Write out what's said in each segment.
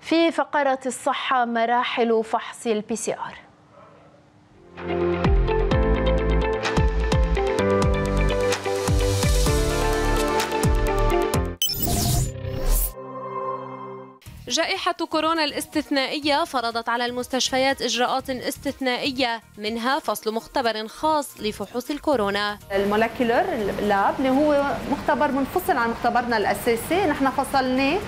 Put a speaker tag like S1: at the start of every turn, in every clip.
S1: في فقرة الصحة مراحل فحص ال PCR
S2: جائحة كورونا الاستثنائية فرضت على المستشفيات إجراءات استثنائية منها فصل مختبر خاص لفحوص الكورونا.
S3: ال molecular lab اللي هو مختبر منفصل عن مختبرنا الأساسي نحن فصلناه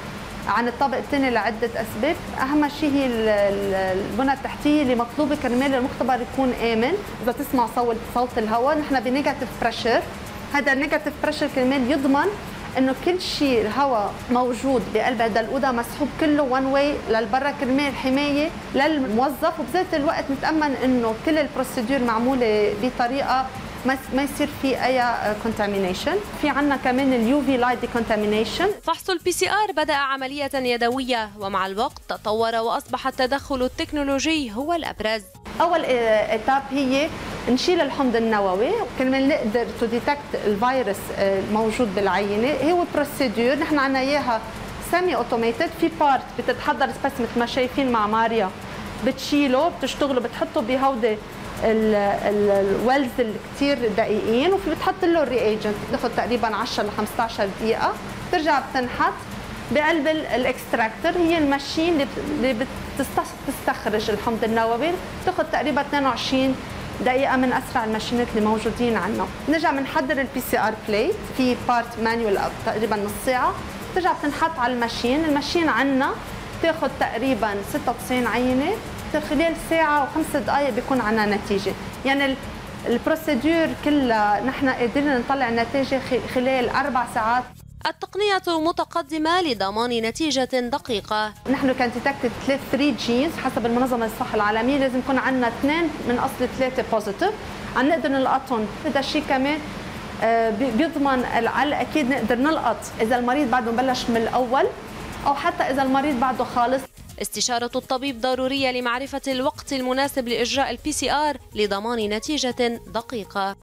S3: عن الطابق الثاني لعدة أسباب. أهم شيء هي البنى التحتية اللي مطلوبة كرمال المختبر يكون آمن. إذا تسمع صوت صوت الهواء نحن ب negative pressure. هذا ال negative pressure كرمال يضمن إنه كل شيء الهواء موجود بقلب هذا الأوضة مسحوب كله one way للبرا كرمال حماية للموظف. وبذات الوقت نتامن إنه كل ال procedure معمولة بطريقة ما يصير في أي contamination في عندنا كمان ال UV light decontamination
S2: فحص ال PCR بدأ عملية يدوية ومع الوقت تطور وأصبح التدخل التكنولوجي هو الأبرز.
S3: أول étape هي نشيل الحمض النووي. كرمال نقدر to detect الفيروس الموجود بالعينة هو procedure نحن عندنا إياها semi automated في part بتتحضر بس مثل ما شايفين مع ماريا بتشيله بتشتغلوا بتحطوا بهودي ال wells اللي دقيقين وفي بتحط له ال reagent بتاخذ تقريبا 10 ل 15 دقيقة. بترجع بتنحط بقلب ال extractor هي ال machine اللي بتستخرج الحمض النووي. بتاخذ تقريبا 22 دقيقة من أسرع الماشينات اللي موجودين عندنا، نرجع بنحضر ال PCR plate في part manual تقريبا نص ساعة، بترجع بتنحط على ال machine، ال machine عندنا بتاخذ تقريبا 96 عينة. خلال ساعة وخمس دقائق بيكون عندنا نتيجة، يعني ال procedure كلها نحن قدرنا نطلع نتيجة خلال أربع ساعات.
S2: التقنية متقدمة لضمان نتيجة دقيقة.
S3: نحن كان detected 3 genes حسب المنظمة الصحة العالمية. لازم يكون عندنا اثنين من أصل ثلاثة positive عم نقدر نلقطهم. هذا الشيء كمان بيضمن على الأكيد نقدر نلقط. إذا المريض بعده مبلش من الأول أو حتى إذا المريض بعده خالص.
S2: استشارة الطبيب ضرورية لمعرفة الوقت المناسب لإجراء ال PCR لضمان نتيجة دقيقة.